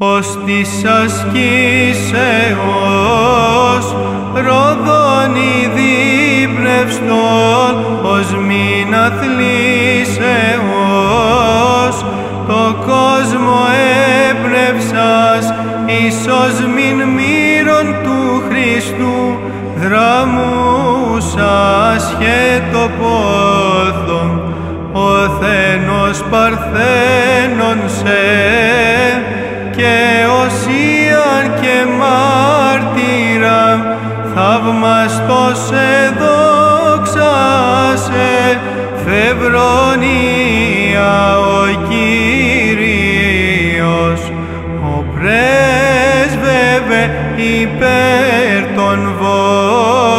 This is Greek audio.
ως της ασκήσεως ροδόνι δίπνευστον ως μην αθλήσεως το κόσμο έπνευσας ίσως μην μύρον του Χριστού δραμούσας και το πόθον ο θένος παρθένον σε θαυμαστός εδόξασε φευρονία ο Κύριος. Ο πρέσβευε υπέρ των βόλων